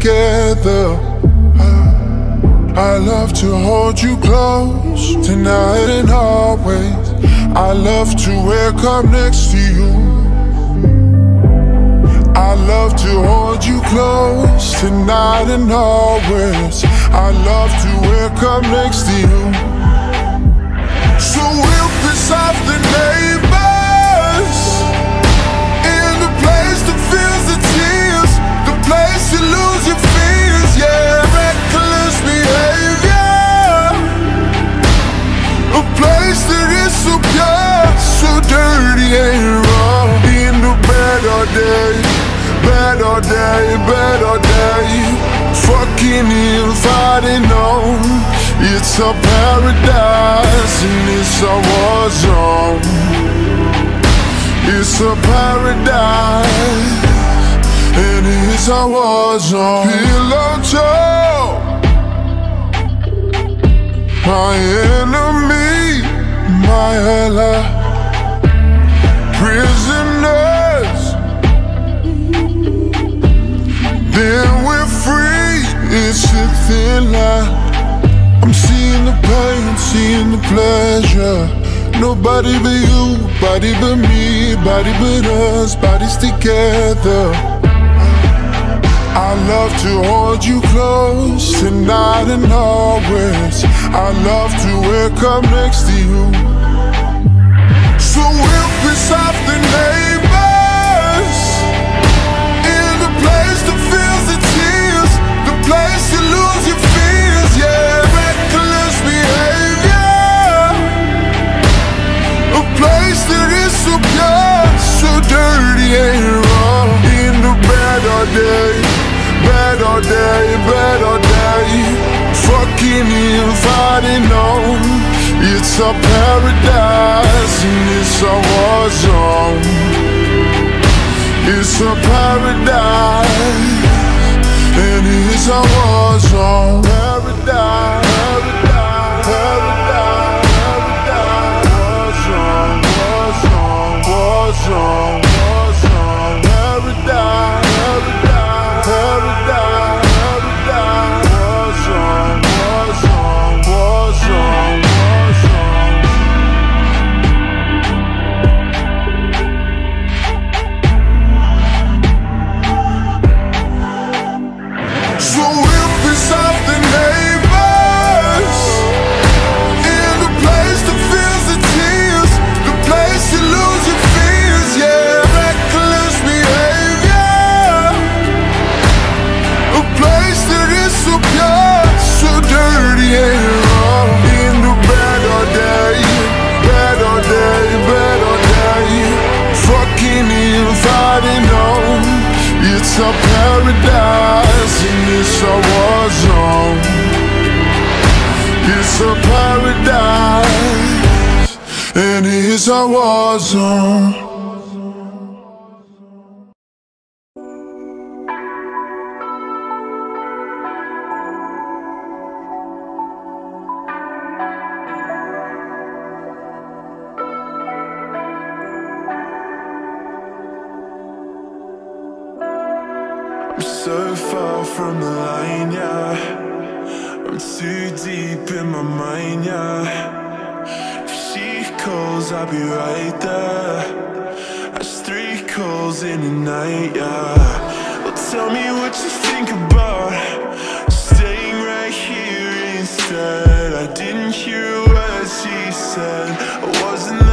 together. I love to hold you close tonight and always. I love to wake up next to you. I love to hold you close tonight and always. I love to wake up next to you. So we'll piss off the neighbors so pure, so dirty and raw. In the all day, all day, all day. Fucking in, fighting on. It's a paradise and it's a war zone. It's a paradise and it's a war zone. Pillow talk, my enemy, my ally. Prisoners, then we're free. It's a thin line. I'm seeing the pain, seeing the pleasure. Nobody but you, body but me, body but us, bodies together. I love to hold you close tonight and always. I love to wake up next to you. The neighbors in the place that the tears, the place you lose your fears, yeah. Reckless behavior, a place that is so pure, so dirty and raw. In the all day, all day, all day, fucking in, fighting on. It's a paradise and it's a war zone. It's a paradise and it's a war zone. Paradise, A paradise and it's a war zone. It's a paradise and it's a war zone. Didn't hear what she said. I wasn't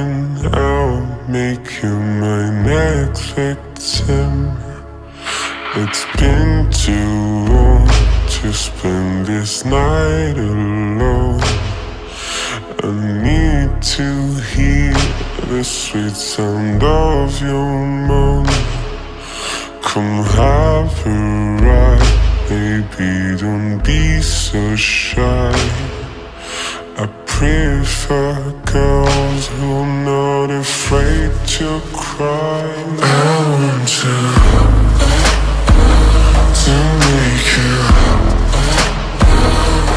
I'll make you my next victim. It's been too long to spend this night alone. I need to hear the sweet sound of your moan. Come have a ride, baby, don't be so shy. Prefer girls who are not afraid to cry. I want to, to make you,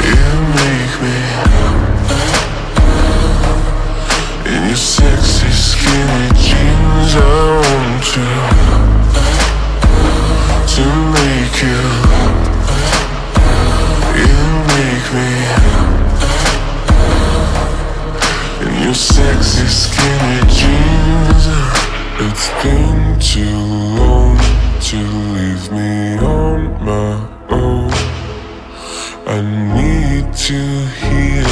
you make me. In your sexy skinny jeans, I want to to make you You make me your sexy skinny jeans. It's been too long to leave me on my own. I need to hear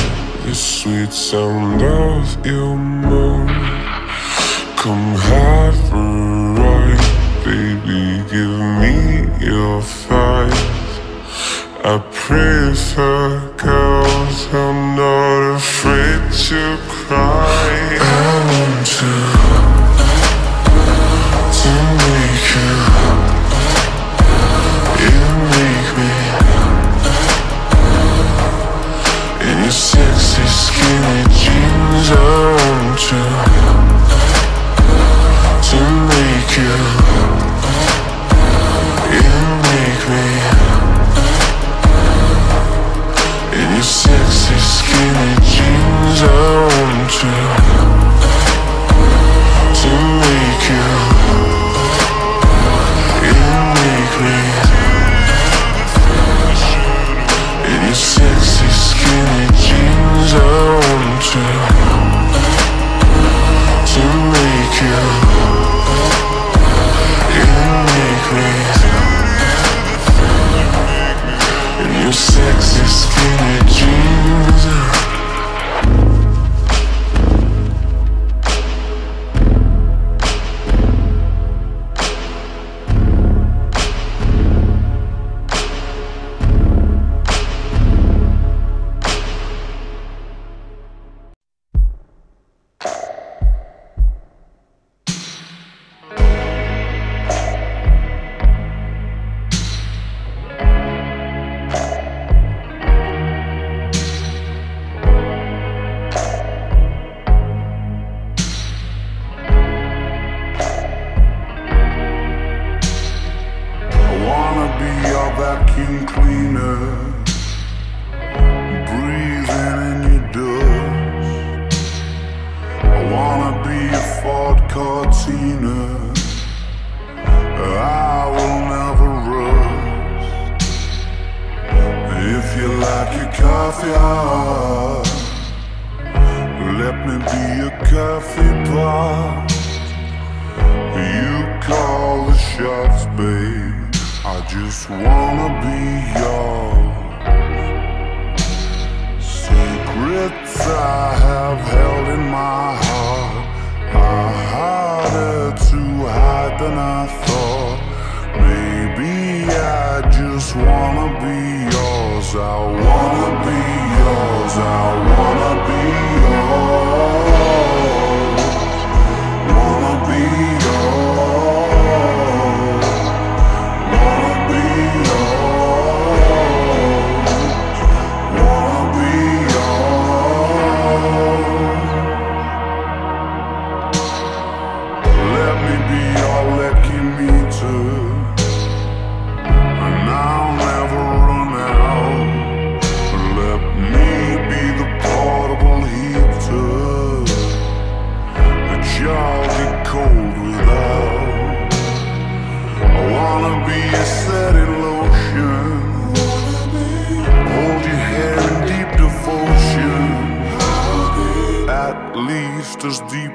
the sweet sound of your moan. Come have a ride Baby, give me your five. I prefer girls I'm not afraid to cry I want to make you. You make me. In your sexy skinny jeans I want to I